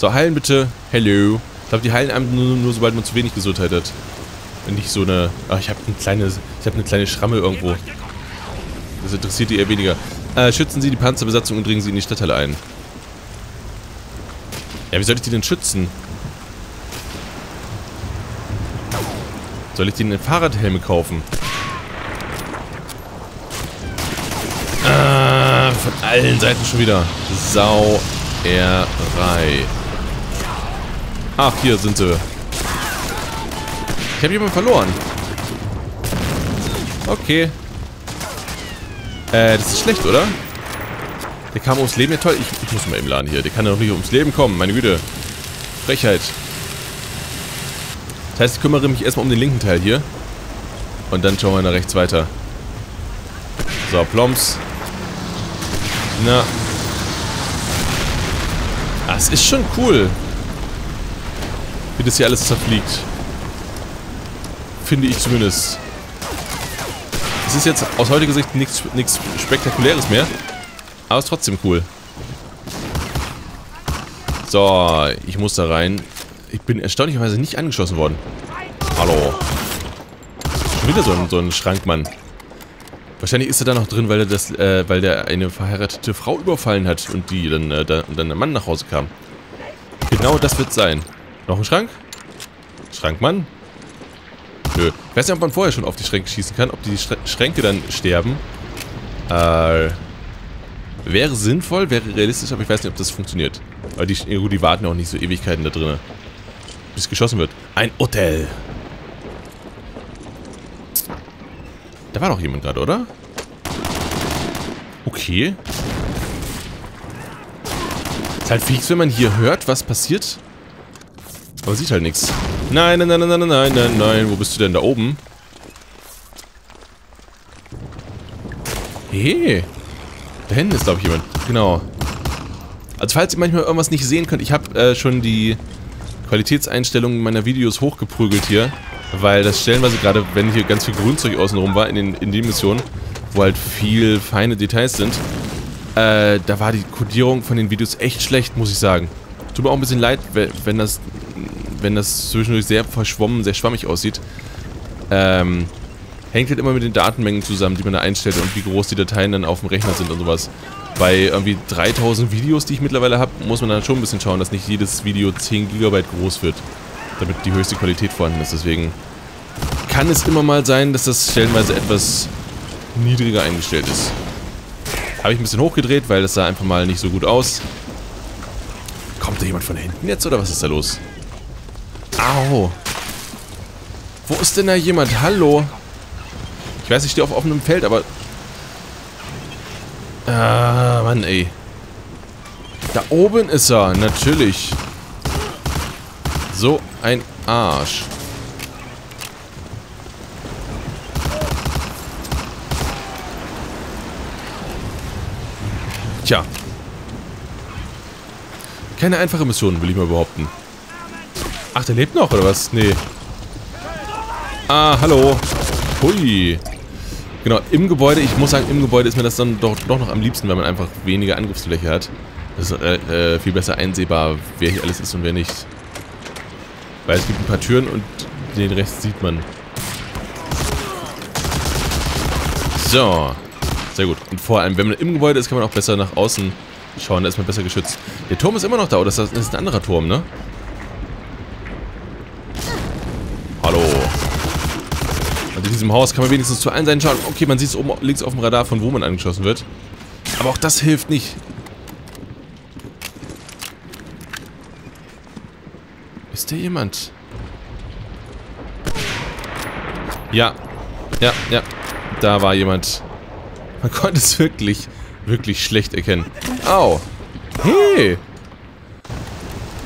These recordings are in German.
So, heilen bitte. Hello. Ich glaube, die heilen einem nur, nur, sobald man zu wenig Gesundheit hat. Wenn nicht so eine... Ach, ich habe eine kleine... Ich eine kleine Schramme irgendwo. Das interessiert die eher weniger. Äh, schützen Sie die Panzerbesatzung und dringen Sie in die Stadtteile ein. Ja, wie soll ich die denn schützen? Soll ich denen Fahrradhelme kaufen? Ah, von allen Seiten schon wieder. Sauerei. Ach, hier sind sie. Ich habe jemanden verloren. Okay. Äh, das ist schlecht, oder? Der kam ums Leben. Ja, toll. Ich, ich muss mal eben laden hier. Der kann ja doch nicht ums Leben kommen. Meine Güte. Frechheit. Das heißt, ich kümmere mich erstmal um den linken Teil hier. Und dann schauen wir nach rechts weiter. So, Ploms. Na. Ah, es ist schon cool. Wie das hier alles zerfliegt. Finde ich zumindest. Es ist jetzt aus heutiger Sicht nichts Spektakuläres mehr. Aber es ist trotzdem cool. So, ich muss da rein. Ich bin erstaunlicherweise nicht angeschossen worden. Hallo. Schon wieder so ein, so ein Schrankmann. Wahrscheinlich ist er da noch drin, weil er das, äh, weil der eine verheiratete Frau überfallen hat und die dann, äh, da, dann der Mann nach Hause kam. Genau das wird sein. Noch ein Schrank? Schrankmann? Nö. Ich weiß nicht, ob man vorher schon auf die Schränke schießen kann, ob die Schränke dann sterben. Äh, wäre sinnvoll, wäre realistisch, aber ich weiß nicht, ob das funktioniert. Weil die, die warten auch nicht so Ewigkeiten da drinnen bis geschossen wird. Ein Hotel. Da war doch jemand gerade, oder? Okay. Ist halt fix, wenn man hier hört, was passiert. Aber sieht halt nichts. Nein, nein, nein, nein, nein, nein, nein, nein. Wo bist du denn da oben? Hey. Da hinten ist, glaube ich, jemand. Genau. Also falls ihr manchmal irgendwas nicht sehen könnt, ich habe äh, schon die Qualitätseinstellungen meiner Videos hochgeprügelt hier. Weil das stellenweise gerade, wenn hier ganz viel Grünzeug außenrum war in, den, in den Missionen, wo halt viel feine Details sind, äh, da war die Kodierung von den Videos echt schlecht, muss ich sagen. Tut mir auch ein bisschen leid, wenn das, wenn das zwischendurch sehr verschwommen, sehr schwammig aussieht. Ähm, hängt halt immer mit den Datenmengen zusammen, die man da einstellt und wie groß die Dateien dann auf dem Rechner sind und sowas. Bei irgendwie 3000 Videos, die ich mittlerweile habe, muss man dann schon ein bisschen schauen, dass nicht jedes Video 10 GB groß wird, damit die höchste Qualität vorhanden ist. Deswegen kann es immer mal sein, dass das stellenweise etwas niedriger eingestellt ist. Habe ich ein bisschen hochgedreht, weil das sah einfach mal nicht so gut aus. Kommt da jemand von hinten jetzt oder was ist da los? Au. Wo ist denn da jemand? Hallo? Ich weiß, ich stehe auf offenem Feld, aber... Ah, Mann, ey. Da oben ist er, natürlich. So ein Arsch. Tja. Keine einfache Mission, will ich mal behaupten. Ach, der lebt noch, oder was? Nee. Ah, hallo. Hui. Genau, im Gebäude, ich muss sagen, im Gebäude ist mir das dann doch, doch noch am liebsten, weil man einfach weniger Angriffsfläche hat. Das ist äh, äh, viel besser einsehbar, wer hier alles ist und wer nicht. Weil es gibt ein paar Türen und den Rest sieht man. So. Sehr gut. Und vor allem, wenn man im Gebäude ist, kann man auch besser nach außen schauen. Da ist man besser geschützt. Der Turm ist immer noch da, oder? Das ist ein anderer Turm, ne? Hallo. Diesem Haus kann man wenigstens zu allen Seiten schauen. Okay, man sieht es oben links auf dem Radar, von wo man angeschossen wird. Aber auch das hilft nicht. Ist da jemand? Ja. Ja, ja. Da war jemand. Man konnte es wirklich, wirklich schlecht erkennen. Au. Hey.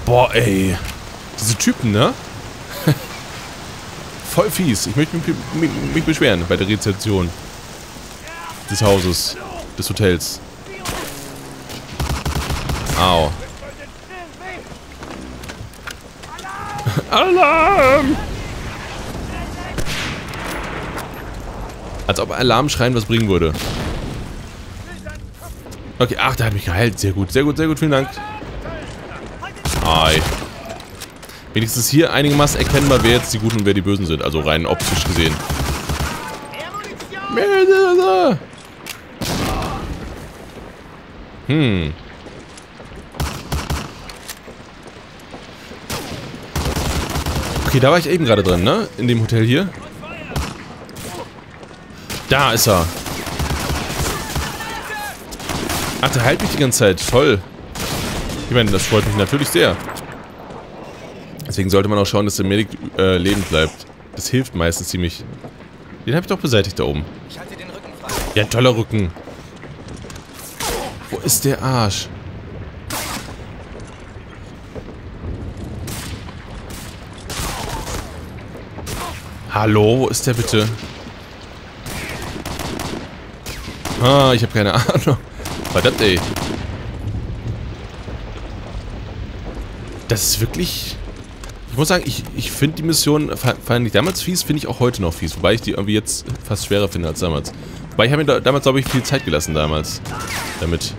Boah, ey. Diese Typen, ne? Voll fies. Ich möchte mich, mich, mich beschweren bei der Rezeption des Hauses, des Hotels. Au. Alarm! Als ob Alarm schreien was bringen würde. Okay, ach, der hat mich geheilt. Sehr gut, sehr gut, sehr gut. Vielen Dank. Hi. Wenigstens hier einigermaßen erkennbar, wer jetzt die Guten und wer die Bösen sind. Also rein optisch gesehen. Hm. Okay, da war ich eben gerade drin, ne? In dem Hotel hier. Da ist er. Ach, der heilt mich die ganze Zeit. Toll. Ich meine, das freut mich natürlich sehr. Deswegen sollte man auch schauen, dass der Medic äh, lebend bleibt. Das hilft meistens ziemlich. Den habe ich doch beseitigt da oben. Ja, toller Rücken. Wo ist der Arsch? Hallo, wo ist der bitte? Ah, ich habe keine Ahnung. Verdammt, ey. Das ist wirklich... Ich muss sagen, ich, ich finde die Mission, fand ich damals fies, finde ich auch heute noch fies. Wobei ich die irgendwie jetzt fast schwerer finde als damals. Wobei ich habe mir da, damals, glaube ich, viel Zeit gelassen damals. Damit.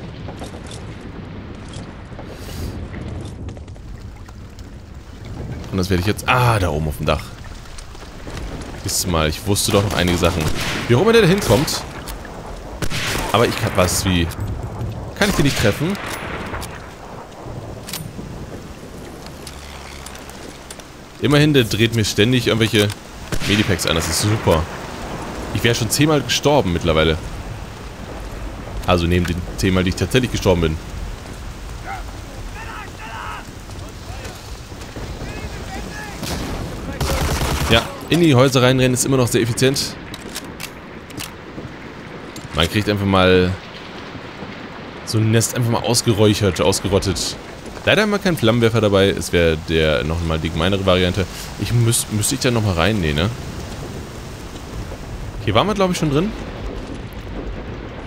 Und das werde ich jetzt... Ah, da oben auf dem Dach. Siehst du mal, ich wusste doch noch einige Sachen. Wie auch immer der da hinkommt. Aber ich kann... Was, wie... Kann ich den nicht treffen? Immerhin, der dreht mir ständig irgendwelche Medipacks an. Das ist super. Ich wäre schon zehnmal gestorben mittlerweile. Also neben den zehnmal, die ich tatsächlich gestorben bin. Ja, in die Häuser reinrennen ist immer noch sehr effizient. Man kriegt einfach mal so ein Nest einfach mal ausgeräuchert, ausgerottet. Leider haben wir keinen Flammenwerfer dabei. Es wäre der nochmal die gemeinere Variante. Ich müß, müsste ich da nochmal rein? Nee, ne? Hier waren wir, glaube ich, schon drin.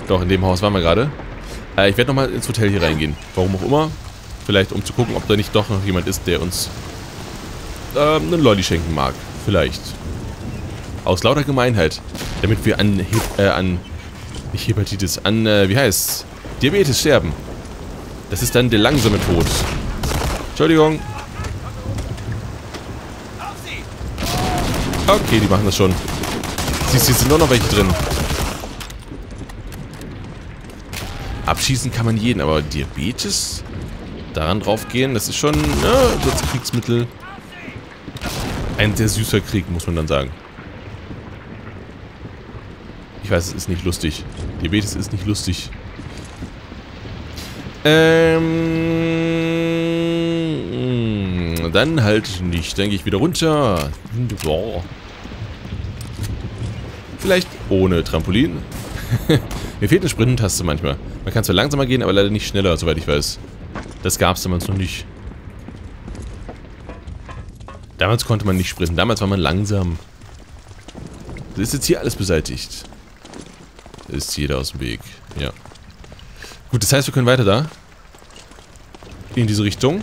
Doch, in dem Haus waren wir gerade. Äh, ich werde nochmal ins Hotel hier reingehen. Warum auch immer. Vielleicht, um zu gucken, ob da nicht doch noch jemand ist, der uns äh, einen Lolli schenken mag. Vielleicht. Aus lauter Gemeinheit. Damit wir an, äh, an nicht Hepatitis, an, äh, wie heißt's? Diabetes sterben. Das ist dann der langsame Tod. Entschuldigung. Okay, die machen das schon. Siehst du, hier sind nur noch welche drin. Abschießen kann man jeden, aber Diabetes? Daran draufgehen, das ist schon, ja, das Kriegsmittel. Ein sehr süßer Krieg, muss man dann sagen. Ich weiß, es ist nicht lustig. Diabetes ist nicht lustig. Ähm, dann halt nicht. Dann gehe ich wieder runter. Boah. Vielleicht ohne Trampolin. Mir fehlt eine Sprintentaste manchmal. Man kann zwar langsamer gehen, aber leider nicht schneller, soweit ich weiß. Das gab es damals noch nicht. Damals konnte man nicht sprinten. Damals war man langsam. Das ist jetzt hier alles beseitigt. Ist jeder aus dem Weg. Ja. Gut, das heißt, wir können weiter da. In diese Richtung.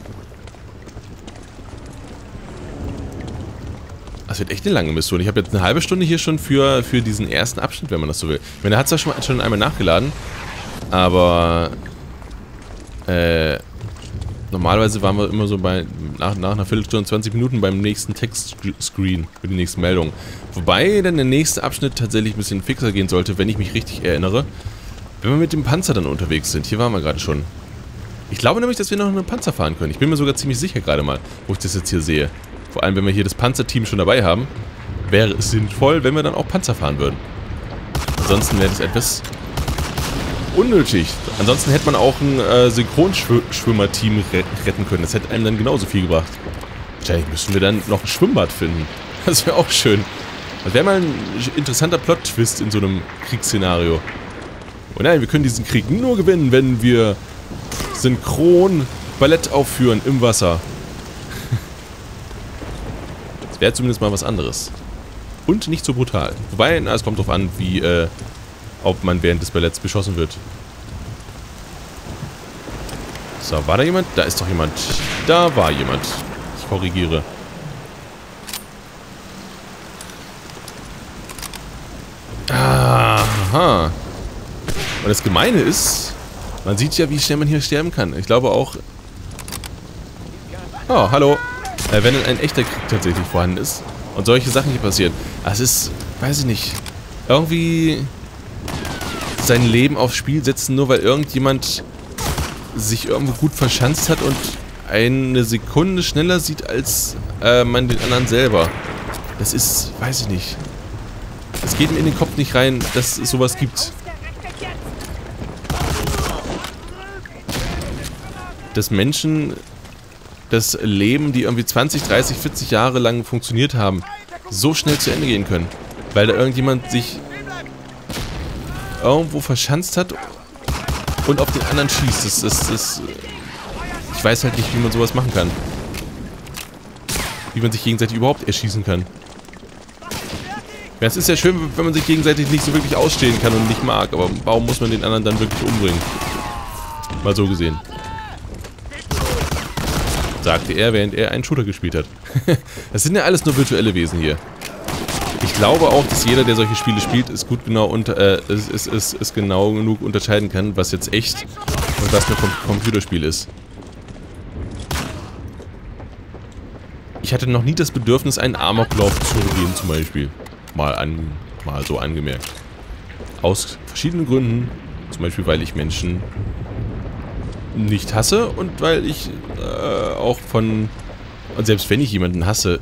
Das wird echt eine lange Mission. Ich habe jetzt eine halbe Stunde hier schon für, für diesen ersten Abschnitt, wenn man das so will. Ich meine, der hat ja schon, schon einmal nachgeladen. Aber... Äh... Normalerweise waren wir immer so bei nach, nach einer Viertelstunde, 20 Minuten beim nächsten Textscreen für die nächste Meldung. Wobei dann der nächste Abschnitt tatsächlich ein bisschen fixer gehen sollte, wenn ich mich richtig erinnere. Wenn wir mit dem Panzer dann unterwegs sind. Hier waren wir gerade schon. Ich glaube nämlich, dass wir noch einen Panzer fahren können. Ich bin mir sogar ziemlich sicher gerade mal, wo ich das jetzt hier sehe. Vor allem, wenn wir hier das Panzerteam schon dabei haben, wäre es sinnvoll, wenn wir dann auch Panzer fahren würden. Ansonsten wäre das etwas unnötig. Ansonsten hätte man auch ein äh, Synchronschwimmer-Team retten können. Das hätte einem dann genauso viel gebracht. Wahrscheinlich müssten wir dann noch ein Schwimmbad finden. Das wäre auch schön. Das wäre mal ein interessanter Plot-Twist in so einem Kriegsszenario. Und nein, wir können diesen Krieg nur gewinnen, wenn wir synchron Ballett aufführen im Wasser. Das wäre zumindest mal was anderes. Und nicht so brutal. Wobei, na, es kommt drauf an, wie, äh, ob man während des Balletts beschossen wird. So, war da jemand? Da ist doch jemand. Da war jemand. Ich korrigiere. Aha. Und das Gemeine ist, man sieht ja, wie schnell man hier sterben kann. Ich glaube auch... Oh, hallo. Äh, wenn ein echter Krieg tatsächlich vorhanden ist und solche Sachen hier passieren. Das ist, weiß ich nicht, irgendwie sein Leben aufs Spiel setzen, nur weil irgendjemand sich irgendwo gut verschanzt hat und eine Sekunde schneller sieht als äh, man den anderen selber. Das ist, weiß ich nicht. Das geht mir in den Kopf nicht rein, dass es sowas gibt. Dass Menschen das Leben, die irgendwie 20, 30, 40 Jahre lang funktioniert haben, so schnell zu Ende gehen können. Weil da irgendjemand sich irgendwo verschanzt hat und auf den anderen schießt. Das, das, ich weiß halt nicht, wie man sowas machen kann. Wie man sich gegenseitig überhaupt erschießen kann. Ja, es ist ja schön, wenn man sich gegenseitig nicht so wirklich ausstehen kann und nicht mag, aber warum muss man den anderen dann wirklich umbringen? Mal so gesehen. Sagte er, während er einen Shooter gespielt hat. das sind ja alles nur virtuelle Wesen hier. Ich glaube auch, dass jeder, der solche Spiele spielt, es gut genau unter, äh, es, es, es, es genau genug unterscheiden kann, was jetzt echt und was ein Computerspiel ist. Ich hatte noch nie das Bedürfnis, einen Amoklauf zu gehen, zum Beispiel. Mal, an, mal so angemerkt. Aus verschiedenen Gründen. Zum Beispiel, weil ich Menschen nicht hasse und weil ich äh, auch von... Und selbst wenn ich jemanden hasse,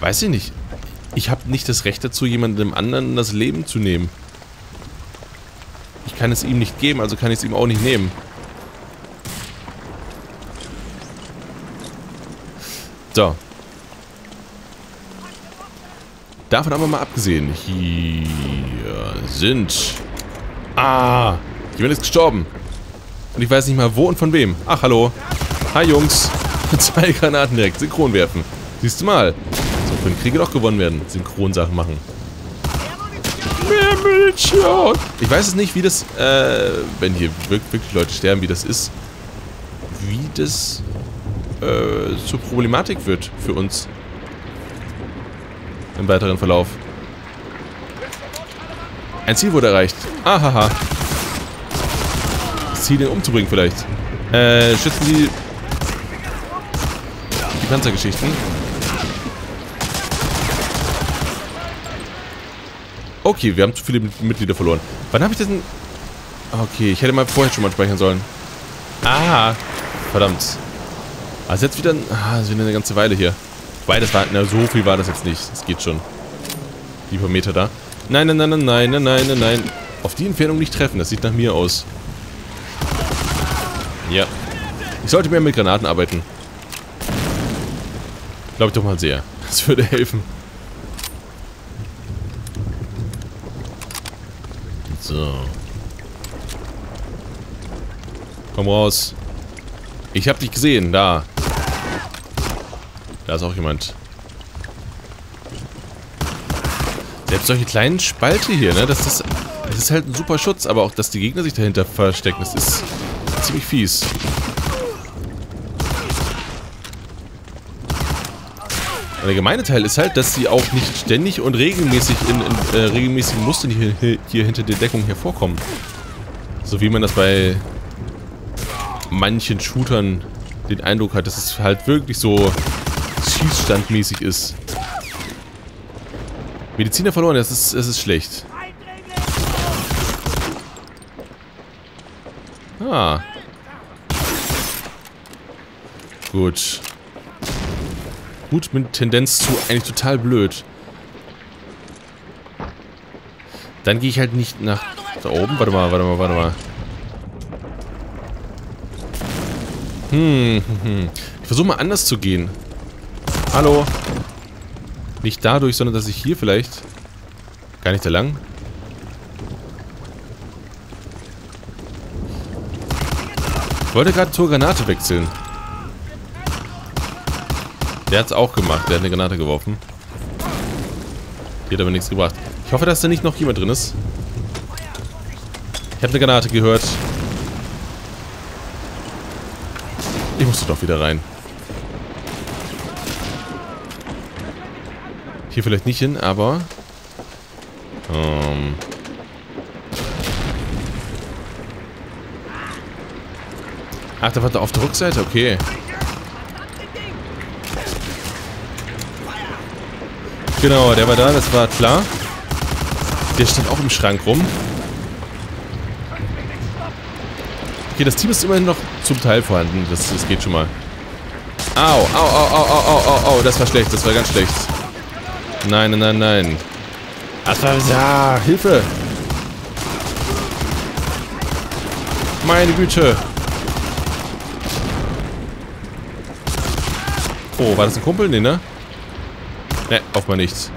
weiß ich nicht. Ich habe nicht das Recht dazu, jemandem anderen das Leben zu nehmen. Ich kann es ihm nicht geben, also kann ich es ihm auch nicht nehmen. So, Davon haben wir mal abgesehen. Hier sind... Ah! Jemand ist gestorben. Und ich weiß nicht mal wo und von wem. Ach, hallo. Hi, Jungs. Zwei Granaten direkt. Synchron werfen. Siehst du mal. So können Kriege doch gewonnen werden. Synchronsachen machen. Mehr Munition. Ich weiß es nicht, wie das, äh, wenn hier wirklich Leute sterben, wie das ist. Wie das, äh, zur Problematik wird für uns im weiteren Verlauf. Ein Ziel wurde erreicht. Ahaha. Ziel, den umzubringen vielleicht. Äh, schützen die... Die Panzergeschichten. Okay, wir haben zu viele Mitglieder verloren. Wann habe ich denn... Okay, ich hätte mal vorher schon mal speichern sollen. Ah, verdammt. Also jetzt wieder... Ah, das ist wieder eine ganze Weile hier. Weil das war... Na, so viel war das jetzt nicht. Das geht schon. Die paar Meter da. Nein, nein, nein, nein, nein, nein, nein, nein. Auf die Entfernung nicht treffen. Das sieht nach mir aus. Ja. Ich sollte mehr mit Granaten arbeiten. Glaube ich doch mal sehr. Das würde helfen. So. Komm raus. Ich hab dich gesehen, da. Da ist auch jemand. Selbst solche kleinen Spalte hier, ne? Das ist, das ist halt ein super Schutz, aber auch, dass die Gegner sich dahinter verstecken, das ist ziemlich fies. Der gemeine Teil ist halt, dass sie auch nicht ständig und regelmäßig in, in äh, regelmäßigen Mustern hier, hier hinter der Deckung hervorkommen. So wie man das bei manchen Shootern den Eindruck hat, dass es halt wirklich so schießstandmäßig ist. Mediziner verloren, das ist, das ist schlecht. Ah. Gut. Gut mit Tendenz zu eigentlich total blöd. Dann gehe ich halt nicht nach da oben. Warte mal, warte mal, warte mal. Hm, hm, hm. Ich versuche mal anders zu gehen. Hallo. Nicht dadurch, sondern dass ich hier vielleicht... Gar nicht da lang. Ich wollte gerade zur Granate wechseln. Der hat es auch gemacht. Der hat eine Granate geworfen. Die hat aber nichts gebracht. Ich hoffe, dass da nicht noch jemand drin ist. Ich habe eine Granate gehört. Ich musste doch wieder rein. Hier vielleicht nicht hin, aber... Ähm... Ach, der war da auf der Rückseite? Okay. Genau, der war da, das war klar. Der stand auch im Schrank rum. Okay, das Team ist immerhin noch zum Teil vorhanden. Das, das geht schon mal. Au, au, au, au, au, au, au, au. Das war schlecht, das war ganz schlecht. Nein, nein, nein, nein. Das war... Ja, Hilfe. Meine Güte. Oh, war das ein Kumpel? Nee, ne? Ne, offenbar nichts.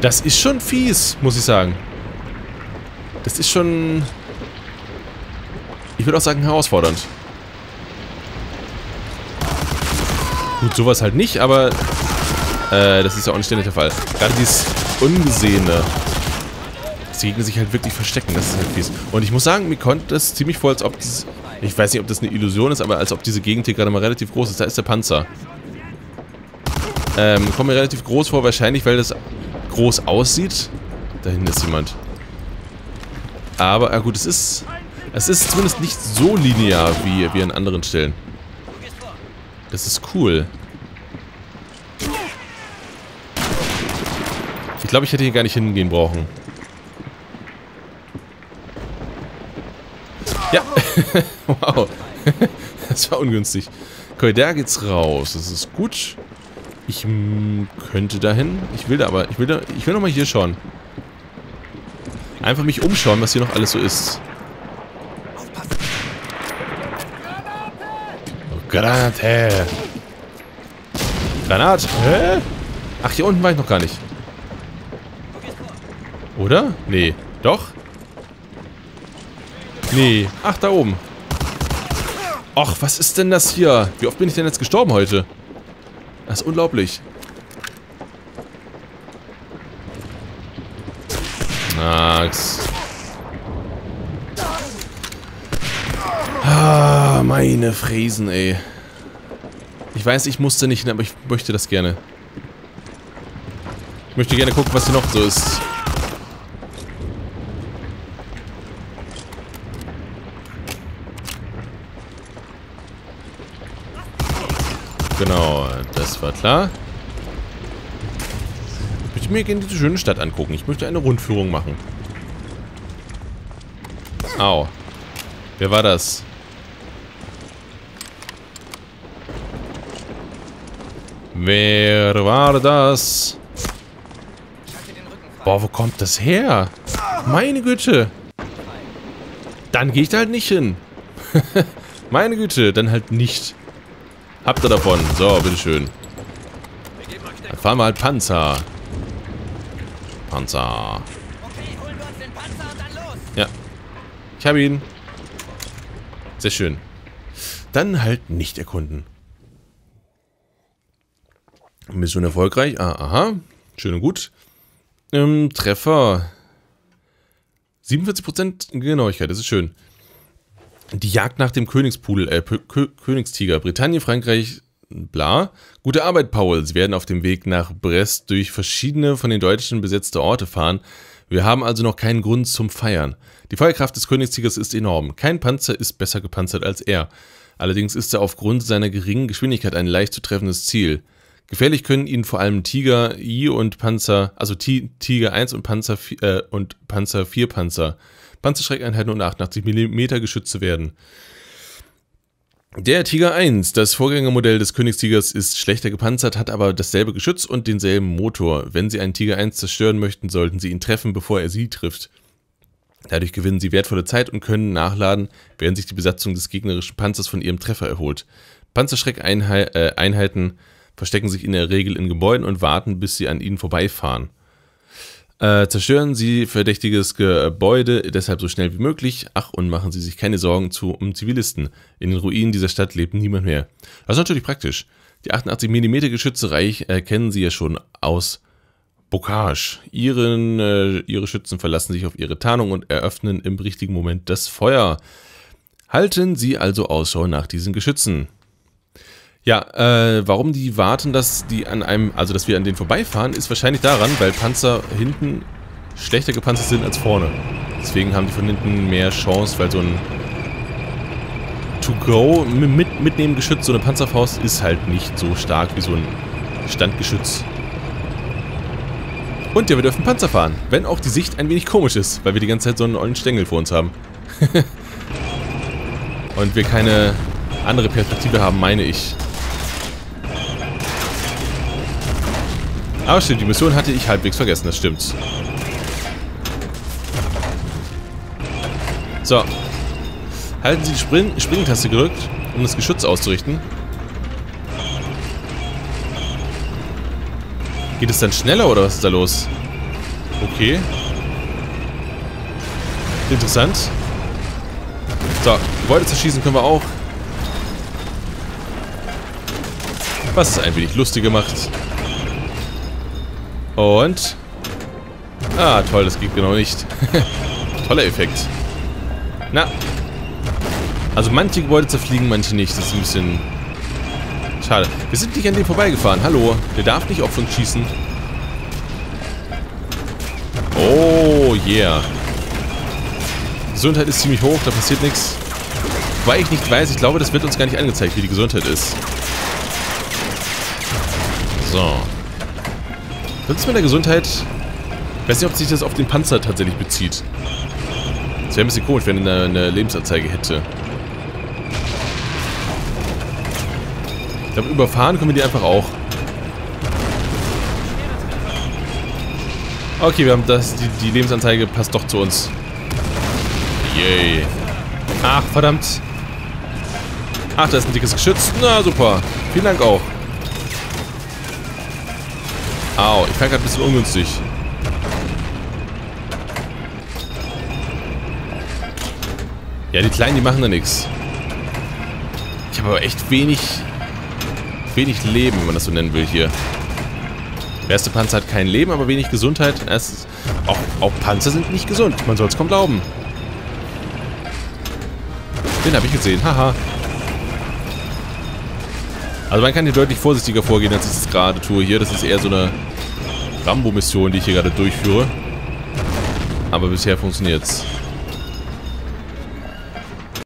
Das ist schon fies, muss ich sagen. Das ist schon... Ich würde auch sagen herausfordernd. Gut, sowas halt nicht, aber äh, das ist ja auch nicht ständig der Fall. Gerade dieses Ungesehene. Dass die Gegner sich halt wirklich verstecken, das ist halt fies. Und ich muss sagen, mir kommt das ziemlich vor, als ob das... Ich weiß nicht, ob das eine Illusion ist, aber als ob diese Gegend hier gerade mal relativ groß ist. Da ist der Panzer. Ähm, kommt mir relativ groß vor, wahrscheinlich, weil das groß aussieht. Da hinten ist jemand. Aber, ja gut, es ist... Es ist zumindest nicht so linear wie, wie an anderen Stellen. Das ist cool. Ich glaube, ich hätte hier gar nicht hingehen brauchen. Ja. wow. das war ungünstig. Okay, da geht's raus. Das ist gut. Ich könnte dahin. Ich will da aber. Ich will da. Ich will nochmal hier schauen. Einfach mich umschauen, was hier noch alles so ist. Granate. Granate. Hä? Ach, hier unten war ich noch gar nicht. Oder? Nee. Doch? Nee. Ach, da oben. Ach, was ist denn das hier? Wie oft bin ich denn jetzt gestorben heute? Das ist unglaublich. Max. Ah, meine Fräsen, ey. Ich weiß, ich musste nicht aber ich möchte das gerne. Ich möchte gerne gucken, was hier noch so ist. Genau, das war klar. Ich möchte mir gerne diese schöne Stadt angucken. Ich möchte eine Rundführung machen. Au. Wer war das? Wer war das? Boah, wo kommt das her? Meine Güte. Dann gehe ich da halt nicht hin. Meine Güte, dann halt nicht. Habt ihr davon. So, bitteschön. Dann fahren wir halt Panzer. Panzer. Ja. Ich habe ihn. Sehr schön. Dann halt nicht erkunden. Mission erfolgreich. Ah, aha. Schön und gut. Ähm, Treffer. 47% Genauigkeit, das ist schön. Die Jagd nach dem Königspudel, äh, Königstiger. Britannien, Frankreich, bla. Gute Arbeit, Paul. Sie werden auf dem Weg nach Brest durch verschiedene von den Deutschen besetzte Orte fahren. Wir haben also noch keinen Grund zum Feiern. Die Feuerkraft des Königstigers ist enorm. Kein Panzer ist besser gepanzert als er. Allerdings ist er aufgrund seiner geringen Geschwindigkeit ein leicht zu treffendes Ziel. Gefährlich können ihn vor allem Tiger I und Panzer, also T Tiger 1 und Panzer 4, äh, und Panzer 4 Panzer, Panzerschreckeinheiten und 88 mm Geschütze werden. Der Tiger 1, das Vorgängermodell des Königstigers, ist schlechter gepanzert, hat aber dasselbe Geschütz und denselben Motor. Wenn Sie einen Tiger 1 zerstören möchten, sollten Sie ihn treffen, bevor er Sie trifft. Dadurch gewinnen Sie wertvolle Zeit und können nachladen, während sich die Besatzung des gegnerischen Panzers von ihrem Treffer erholt. Panzerschreckeinheiten äh, verstecken sich in der Regel in Gebäuden und warten, bis sie an ihnen vorbeifahren. Äh, zerstören Sie verdächtiges Gebäude deshalb so schnell wie möglich. Ach, und machen Sie sich keine Sorgen zu um Zivilisten. In den Ruinen dieser Stadt lebt niemand mehr. Das ist natürlich praktisch. Die 88 mm Geschütze reich äh, kennen Sie ja schon aus Bocage. Ihren, äh, ihre Schützen verlassen sich auf ihre Tarnung und eröffnen im richtigen Moment das Feuer. Halten Sie also Ausschau nach diesen Geschützen. Ja, äh, warum die warten, dass die an einem, also dass wir an denen vorbeifahren, ist wahrscheinlich daran, weil Panzer hinten schlechter gepanzert sind als vorne. Deswegen haben die von hinten mehr Chance, weil so ein To-Go mit, mitnehmen Geschütz, so eine Panzerfaust ist halt nicht so stark wie so ein Standgeschütz. Und ja, wir dürfen Panzer fahren. Wenn auch die Sicht ein wenig komisch ist, weil wir die ganze Zeit so einen ollen Stängel vor uns haben. Und wir keine andere Perspektive haben, meine ich. Aber stimmt, die Mission hatte ich halbwegs vergessen, das stimmt. So. Halten Sie die Spring Springtaste gedrückt, um das Geschütz auszurichten. Geht es dann schneller oder was ist da los? Okay. Interessant. So, Gebäude zerschießen können wir auch. Was es ein wenig lustiger macht. Und... Ah, toll, das geht genau nicht. Toller Effekt. Na. Also manche Gebäude zerfliegen, manche nicht. Das ist ein bisschen... Schade. Wir sind nicht an dem vorbeigefahren. Hallo. Der darf nicht auf uns schießen. Oh, yeah. Gesundheit ist ziemlich hoch, da passiert nichts. Wobei ich nicht weiß, ich glaube, das wird uns gar nicht angezeigt, wie die Gesundheit ist. So. Ist mit der Gesundheit? Weiß nicht, ob sich das auf den Panzer tatsächlich bezieht. Das wäre ein bisschen komisch, wenn er eine, eine Lebensanzeige hätte. Ich glaube, überfahren können wir die einfach auch. Okay, wir haben das. Die, die Lebensanzeige passt doch zu uns. Yay. Ach, verdammt. Ach, da ist ein dickes Geschütz. Na, super. Vielen Dank auch. Au, ich fahre gerade ein bisschen ungünstig. Ja, die Kleinen, die machen da nichts. Ich habe aber echt wenig, wenig Leben, wenn man das so nennen will hier. Der erste Panzer hat kein Leben, aber wenig Gesundheit. Ist, auch, auch Panzer sind nicht gesund. Man soll es kaum glauben. Den habe ich gesehen. Haha. Also man kann hier deutlich vorsichtiger vorgehen, als ich es gerade tue hier. Das ist eher so eine Rambo-Mission, die ich hier gerade durchführe. Aber bisher funktioniert es.